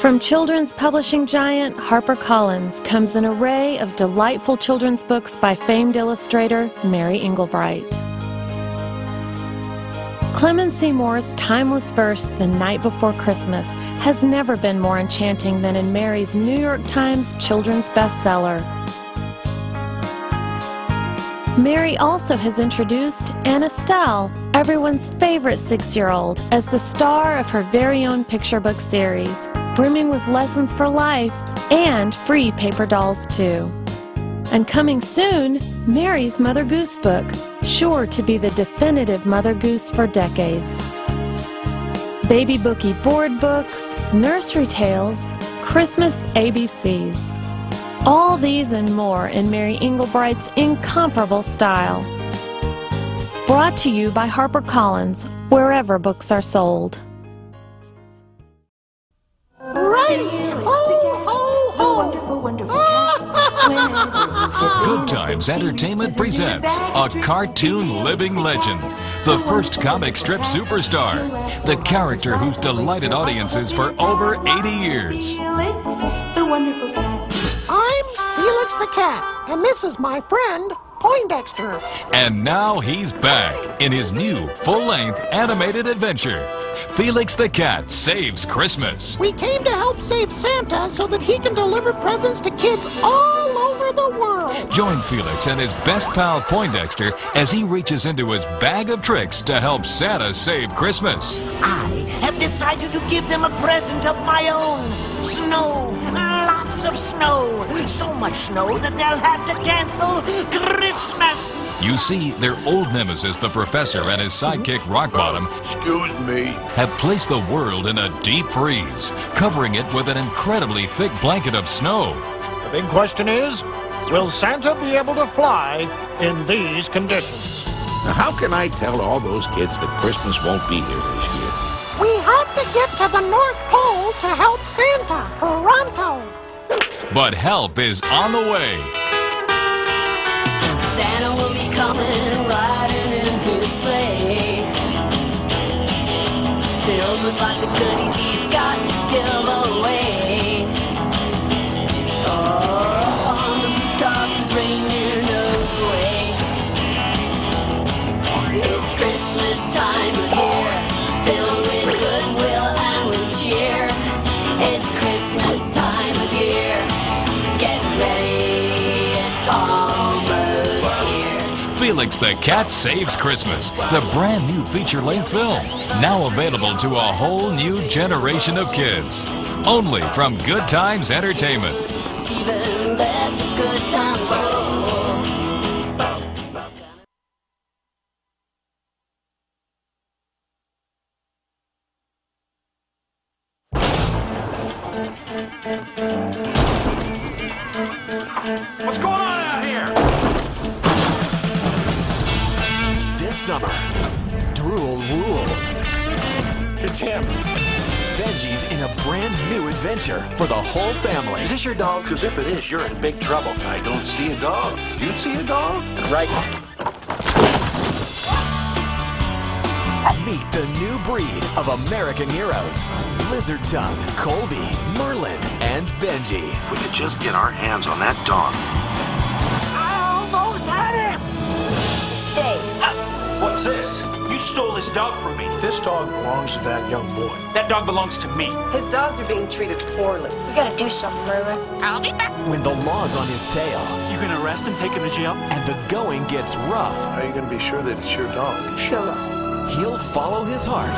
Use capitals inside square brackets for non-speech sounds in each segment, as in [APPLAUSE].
From children's publishing giant HarperCollins comes an array of delightful children's books by famed illustrator Mary Engelbreit. Clement C. Moore's timeless verse, The Night Before Christmas, has never been more enchanting than in Mary's New York Times children's bestseller. Mary also has introduced Ann Estelle, everyone's favorite six year old, as the star of her very own picture book series, brimming with lessons for life and free paper dolls, too. And coming soon, Mary's Mother Goose book, sure to be the definitive Mother Goose for decades. Baby Bookie board books, nursery tales, Christmas ABCs. All these and more in Mary Engelbreit's incomparable style. Brought to you by HarperCollins, wherever books are sold. Right here. Ho, ho, ho. Wonderful, wonderful cat. Goodtimes Entertainment presents a cartoon living legend, the first comic strip superstar, the character who's delighted audiences for over 80 years. Felix, the wonderful cat. I'm Felix the cat, and this is my friend Poindexter. And now he's back in his new full length animated adventure. Felix the Cat Saves Christmas. We came to help save Santa so that he can deliver presents to kids all over the world. Join Felix and his best pal Poindexter as he reaches into his bag of tricks to help Santa save Christmas. I have decided to give them a present of my own. Snow. Lots of snow. So much snow that they'll have to cancel Christmas. You see, their old nemesis, the professor, and his sidekick Rockbottom Excuse me. have placed the world in a deep freeze, covering it with an incredibly thick blanket of snow. The big question is, will Santa be able to fly in these conditions? Now, how can I tell all those kids that Christmas won't be here this year? We have to get to the North Pole to help Santa. Pronto. But help is on the way. Santa will be coming riding in his sleigh. Filled with lots of goodies he's got to give away. Oh, on the rooftops is reindeer Felix the Cat Saves Christmas, the brand new feature length film, now available to a whole new generation of kids. Only from Goodtimes Entertainment. Because if it is, you're in big trouble. I don't see a dog. You see a dog? Right. Meet the new breed of American heroes. Lizard Tongue, Colby, Merlin, and Benji. If we could just get our hands on that dog. I almost had him. What's this? You stole this dog from me. This dog belongs to that young boy. That dog belongs to me. His dogs are being treated poorly. We gotta do something, Merlin. I'll be back. When the law's on his tail You gonna arrest him, take him to jail? and the going gets rough, How are you going to be sure that it's your dog? Chilla. he'll follow his heart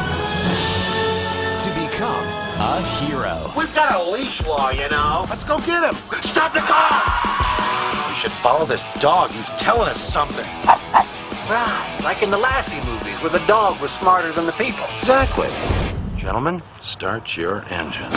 to become a hero. We've got a leash law, you know. Let's go get him. Stop the car! We should follow this dog. He's telling us something. Right, like in the Lassie movies where the dog was smarter than the people. Exactly. Gentlemen, start your engines.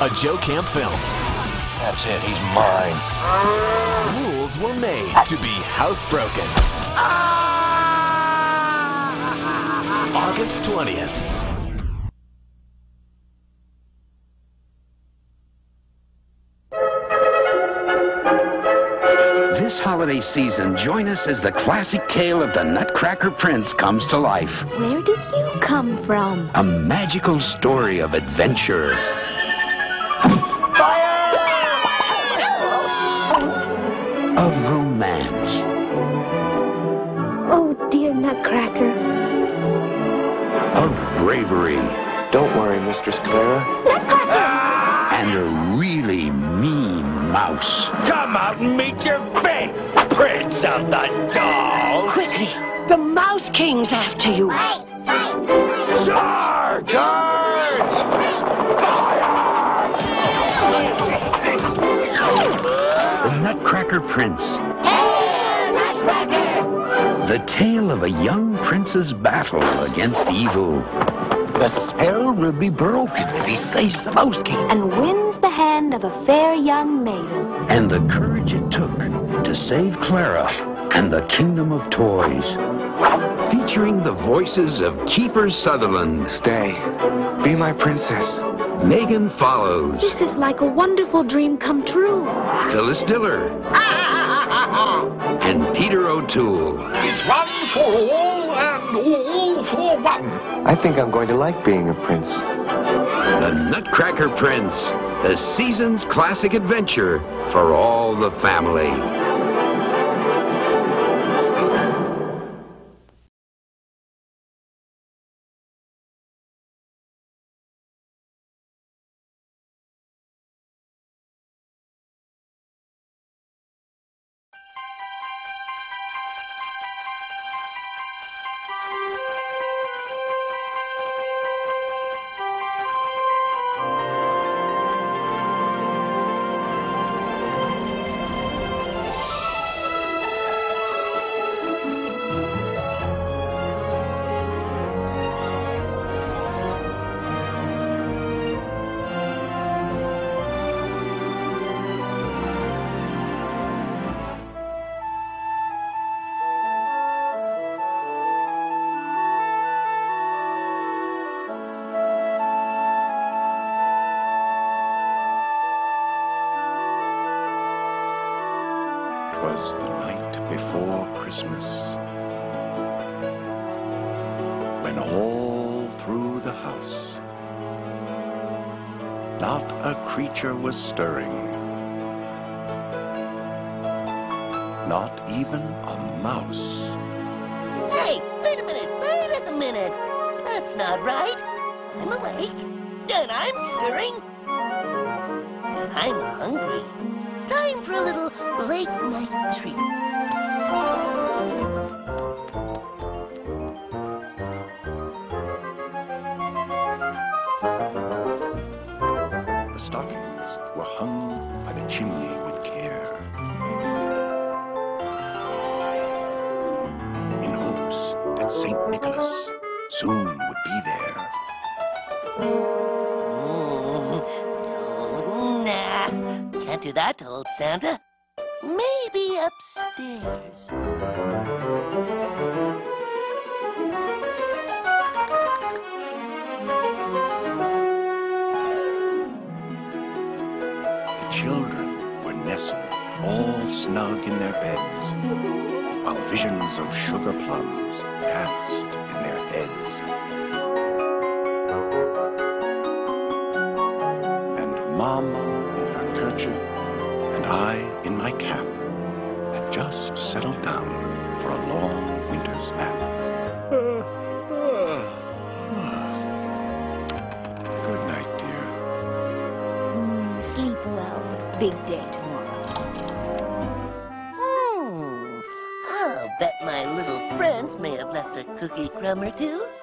A Joe Camp film. That's it. He's mine. Rules were made to be housebroken. August 20th. This holiday season, join us as the classic tale of the Nutcracker Prince comes to life. Where did you come from? A magical story of adventure. Of romance. Oh, dear Nutcracker. Of bravery. Don't worry, Mistress Clara. Nutcracker! And a really mean mouse. Come out and meet your fate, Prince of the Dolls! Quickly! The Mouse King's after you! Charge! The Nutcracker Prince. The tale of a young prince's battle against evil. The spell will be broken if he slays the Mouse King. And wins the hand of a fair young maiden. And the courage it took to save Clara and the Kingdom of Toys. Featuring the voices of Kiefer Sutherland. Stay. Be my princess. Megan Follows. This is like a wonderful dream come true. Phyllis Diller. [LAUGHS] and Peter O'Toole. It's one for all and all for one. I think I'm going to like being a prince. The Nutcracker Prince, the season's classic adventure for all the family. Before Christmas when all through the house not a creature was stirring, not even a mouse. Hey, wait a minute, wait a minute. That's not right. I'm awake, and I'm stirring, and I'm hungry. Time for a little late night treat thank you snug in their beds, while visions of sugar plums danced in their heads. And Mama in her kerchief and I in my cap had just settled down for a long winter's nap. Good night, dear. Mm, sleep well. Big day tomorrow. Cookie crumb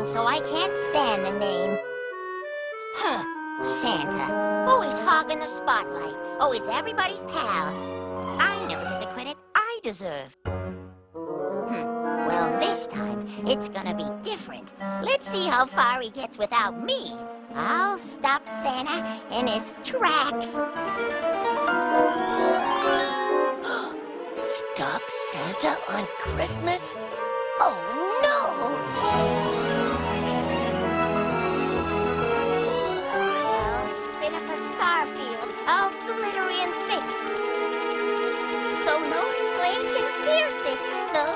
Oh, so I can't stand the name. Huh. Santa. Always hogging the spotlight. Always everybody's pal. I never get the credit I deserve. Hmm. Well, this time, it's gonna be different. Let's see how far he gets without me. I'll stop Santa in his tracks. [GASPS] Stop Santa on Christmas? Oh no! Glittery and thick. So no sleigh can pierce it, no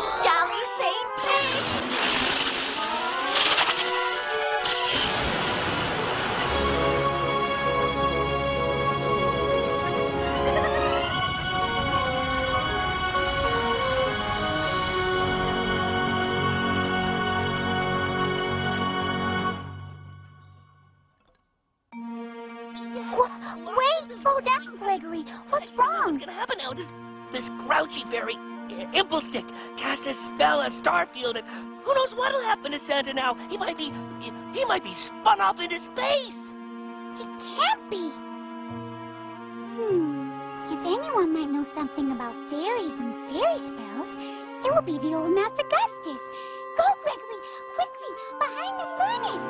uh, Implestick, cast a spell at Starfield, and who knows what'll happen to Santa now? He might be, he might be spun off into space. It can't be. Hmm. If anyone might know something about fairies and fairy spells, it will be the old Master Augustus. Go, Gregory, quickly, behind the furnace.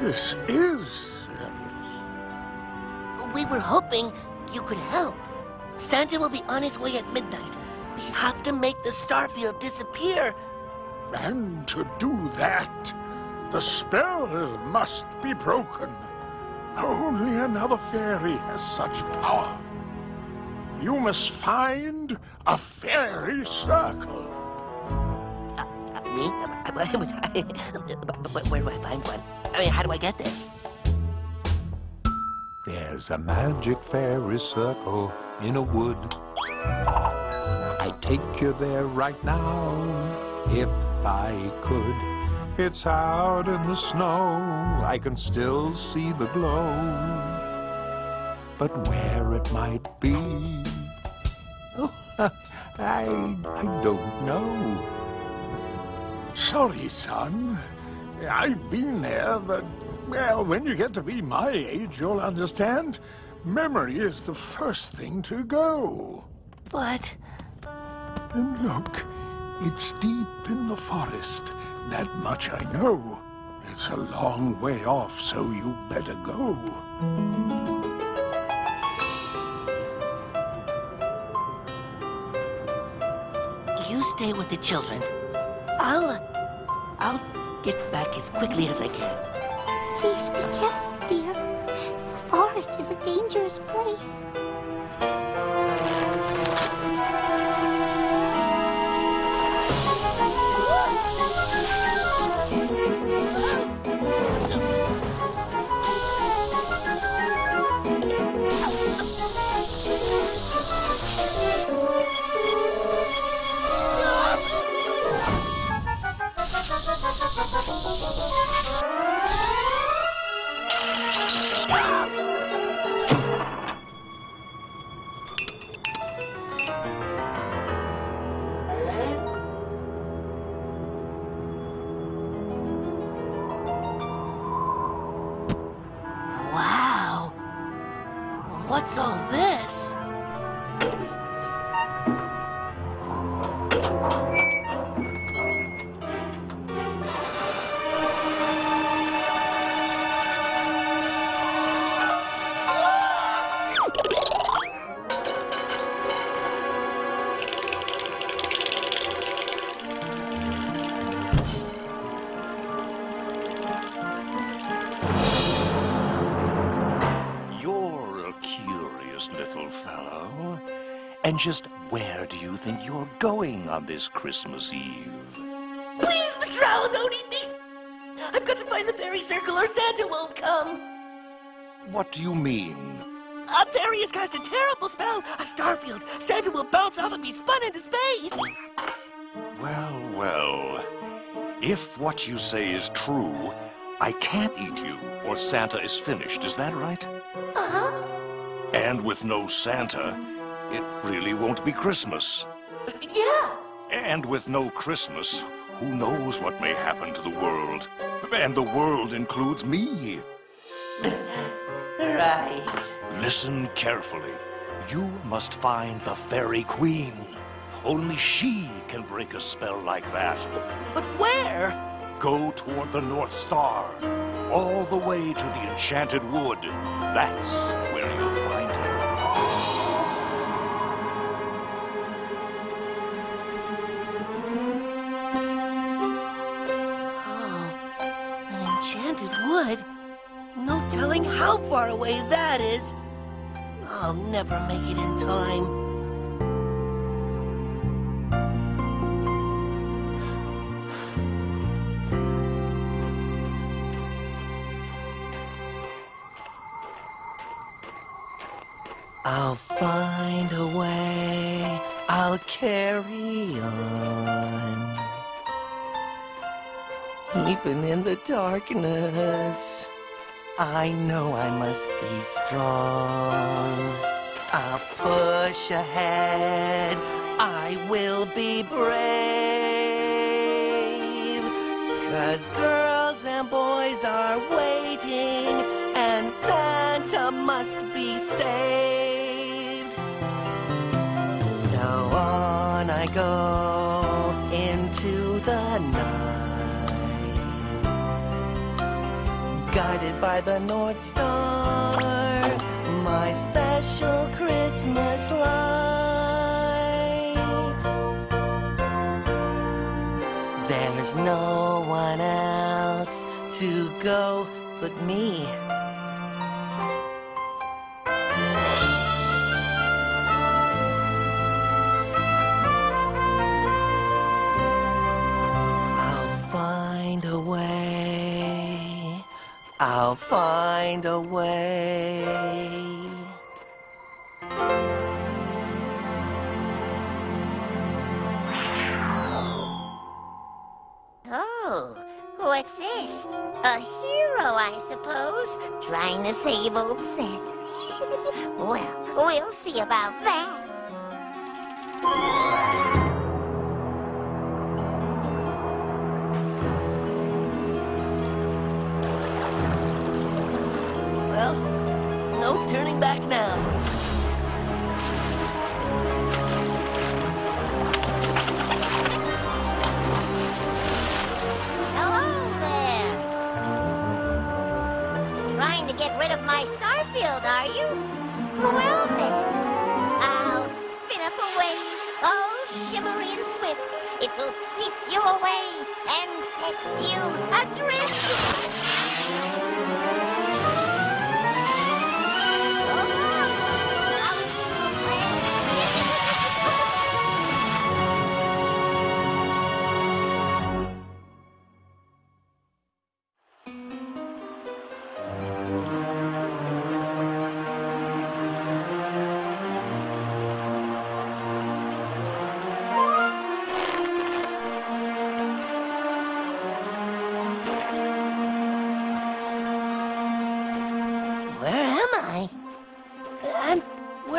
This is serious. We were hoping you could help. Santa will be on his way at midnight. We have to make the Starfield disappear. And to do that, the spell must be broken. Only another fairy has such power. You must find a fairy circle. Me? But [LAUGHS] where do I find one? I mean, how do I get there? There's a magic fairy circle in a wood. I'd take you there right now if I could. It's out in the snow, I can still see the glow. But where it might be, [LAUGHS] I, I don't know. Sorry, son. I've been there, but, well, when you get to be my age, you'll understand. Memory is the first thing to go. But... And look, it's deep in the forest. That much I know. It's a long way off, so you better go. You stay with the children. I'll... I'll get back as quickly as I can. Please be careful, dear. Forest is a dangerous place. Little fellow. And just where do you think you're going on this Christmas Eve? Please, Mr. Owl, don't eat me! I've got to find the fairy circle or Santa won't come! What do you mean? A fairy has cast a terrible spell! A starfield! Santa will bounce off and be spun into space! Well, well. If what you say is true, I can't eat you, or Santa is finished. Is that right? Uh-huh. And with no Santa, it really won't be Christmas. Yeah. And with no Christmas, who knows what may happen to the world? And the world includes me. [LAUGHS] Right. Listen carefully. You must find the Fairy Queen. Only she can break a spell like that. But where? Go toward the North Star, all the way to the Enchanted Wood. That's where you'll find No telling how far away that is. I'll never make it in time. I'll find a way. I'll carry on. Even in the darkness, I know I must be strong. I'll push ahead. I will be brave. Cause girls and boys are waiting, and Santa must be saved. So on I go into guided by the North Star, my special Christmas light. There's no one else to go but me. I'll find a way. Oh, what's this? A hero, I suppose, trying to save old Santa. [LAUGHS] well, we'll see about that. Back now. Hello there. Trying to get rid of my starfield, are you? Well then, I'll spin up a wave, all shimmery and swift. It will sweep you away and set you adrift.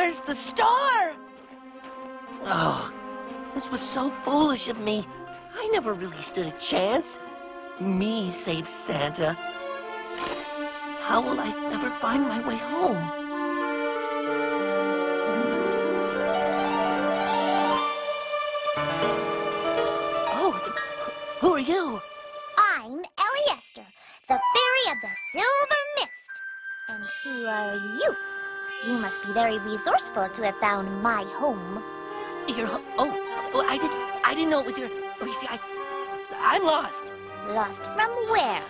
Where's the star? Oh, this was so foolish of me. I never really stood a chance. Me save Santa. How will I ever find my way home? Must be very resourceful to have found my home. Your oh, oh, I did I didn't know it was your. Oh, you see, I I'm lost. Lost from where?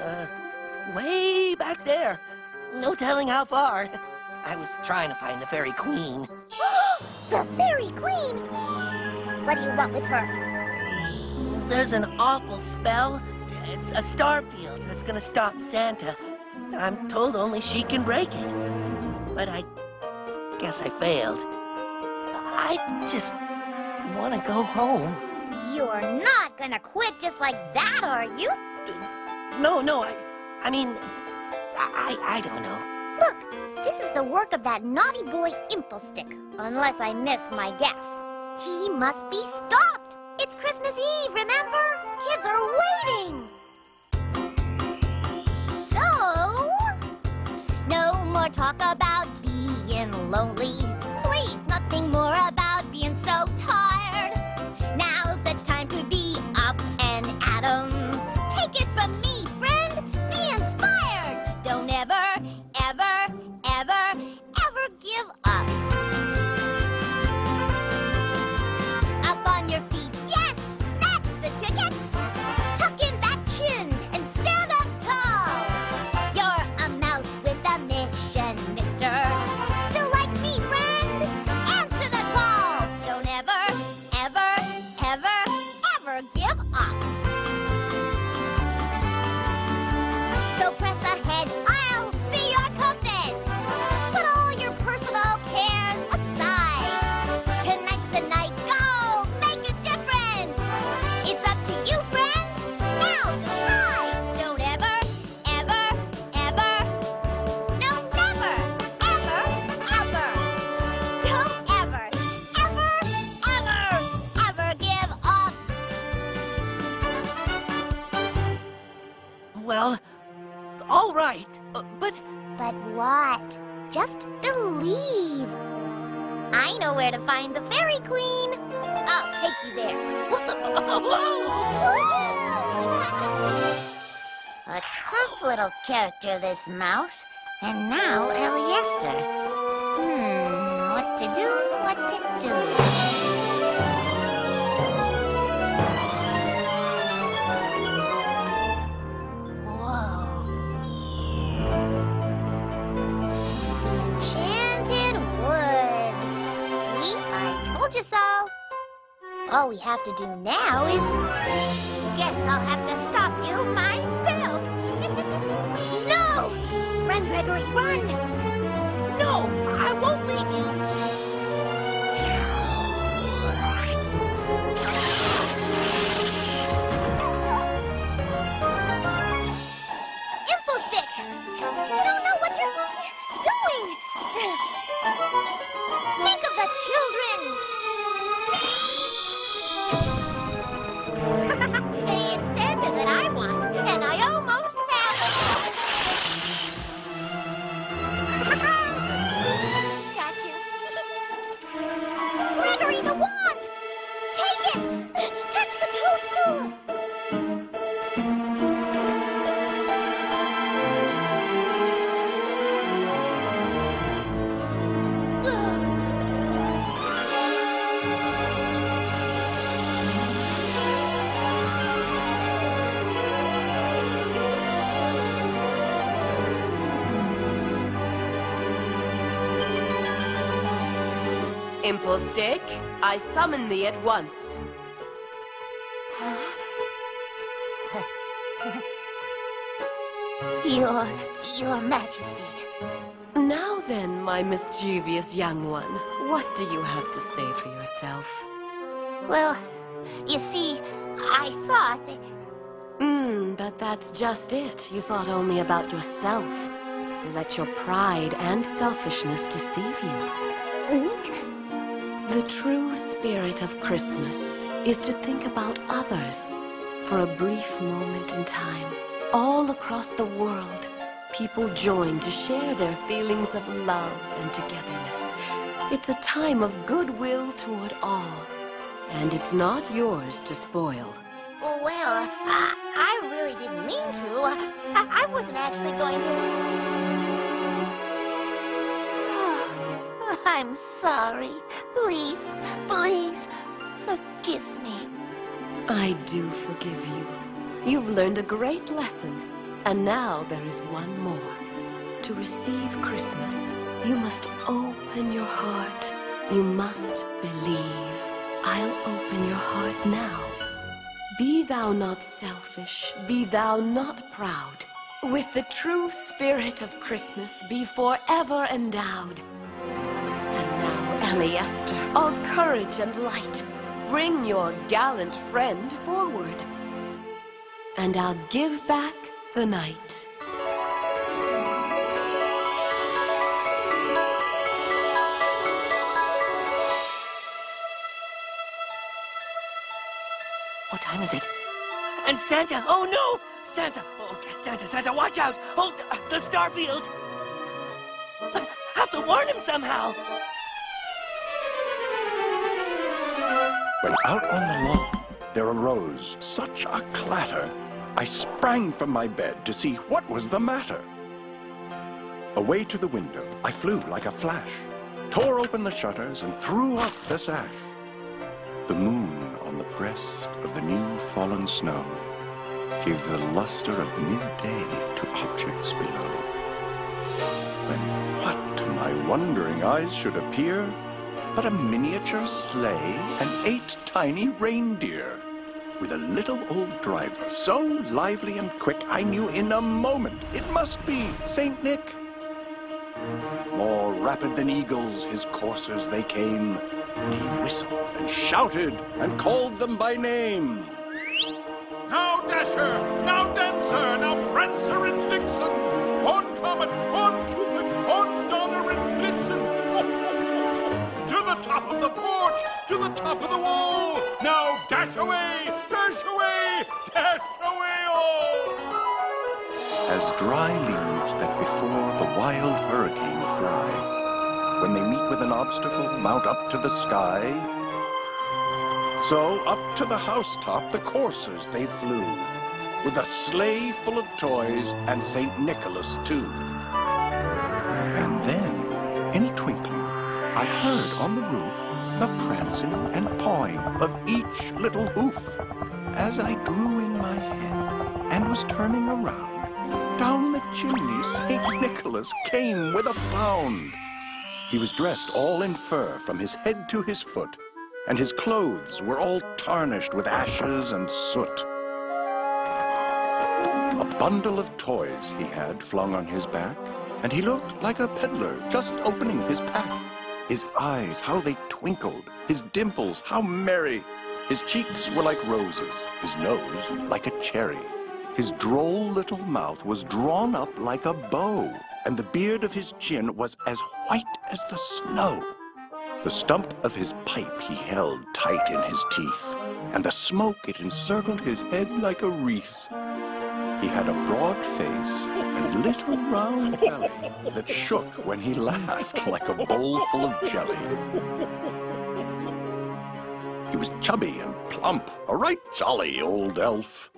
Uh, way back there. No telling how far. I was trying to find the fairy queen. [GASPS] the fairy queen! What do you want with her? There's an awful spell. It's a star field that's gonna stop Santa. I'm told only she can break it. But I guess I failed. I just want to go home. You're not gonna quit just like that, are you? No, no, I, I mean, I, I don't know. Look, this is the work of that naughty boy Implestick, unless I miss my guess. He must be stopped. It's Christmas Eve, remember? Kids are waiting. So, no more talk about lonely. Please, nothing more about being so tired. Character, this mouse. And now Eliester. Hmm, what to do, what to do. Enchanted wood. See, I told you so. All we have to do now is. Guess I'll have to stop you myself. Run, Gregory, run! No, I won't leave you. You don't know what you're doing! Think of the children! Impostick, I summon thee at once. [LAUGHS] Your, your majesty. Now then, my mischievous young one, what do you have to say for yourself? Well, you see, I thought that... Hmm, but that's just it. You thought only about yourself. You let your pride and selfishness deceive you. The true spirit of Christmas is to think about others for a brief moment in time. All across the world, people join to share their feelings of love and togetherness. It's a time of goodwill toward all, and it's not yours to spoil. Well, I, I really didn't mean to. I, I wasn't actually going to... I'm sorry. Please, please, forgive me. I do forgive you. You've learned a great lesson, and now there is one more. To receive Christmas, you must open your heart. You must believe. I'll open your heart now. Be thou not selfish, be thou not proud. With the true spirit of Christmas, be forever endowed. And now, Eliester, all courage and light, bring your gallant friend forward. And I'll give back the night. What time is it? And Santa, oh no! Santa, oh, Santa, Santa, watch out! Oh, the Starfield! Have to warn him somehow! When out on the lawn, there arose such a clatter, I sprang from my bed to see what was the matter. Away to the window, I flew like a flash, tore open the shutters, and threw up the sash. The moon on the breast of the new fallen snow gave the luster of midday to objects below. When wondering eyes should appear but a miniature sleigh and eight tiny reindeer with a little old driver so lively and quick I knew in a moment it must be Saint Nick. More rapid than eagles his coursers they came, and he whistled and shouted and called them by name. Now Dasher, now Dancer, now Prancer and Vixen, on Comet, on Cupid, top of the porch, to the top of the wall. Now dash away, dash away, dash away all. As dry leaves that before the wild hurricane fly, when they meet with an obstacle, mount up to the sky. So up to the housetop the coursers they flew, with a sleigh full of toys and St. Nicholas too. On the roof the prancing and pawing of each little hoof. As I drew in my head and was turning around, down the chimney St. Nicholas came with a bound. He was dressed all in fur from his head to his foot, and his clothes were all tarnished with ashes and soot. A bundle of toys he had flung on his back, and he looked like a peddler just opening his pack. His eyes, how they twinkled, his dimples, how merry. His cheeks were like roses, his nose like a cherry. His droll little mouth was drawn up like a bow, and the beard of his chin was as white as the snow. The stump of his pipe he held tight in his teeth, and the smoke it encircled his head like a wreath. He had a broad face and little round belly that shook when he laughed like a bowl full of jelly. He was chubby and plump, a right jolly old elf.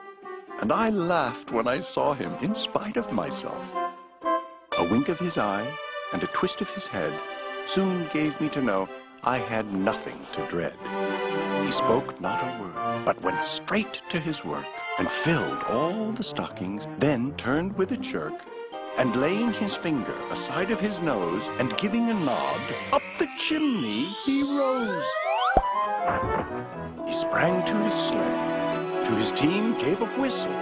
And I laughed when I saw him in spite of myself. A wink of his eye and a twist of his head soon gave me to know I had nothing to dread. He spoke not a word, but went straight to his work and filled all the stockings, then turned with a jerk, and laying his finger aside of his nose and giving a nod, up the chimney he rose. He sprang to his sleigh, to his team gave a whistle,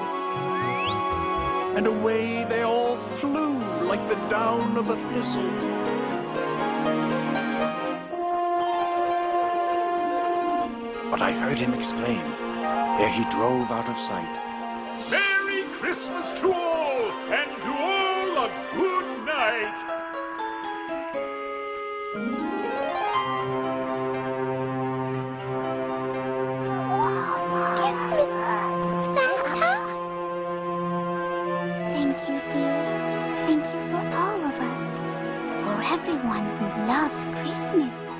and away they all flew like the down of a thistle. But I heard him exclaim, ere he drove out of sight, Merry Christmas to all, and to all a good night. Santa? Thank you, dear. Thank you for all of us. For everyone who loves Christmas.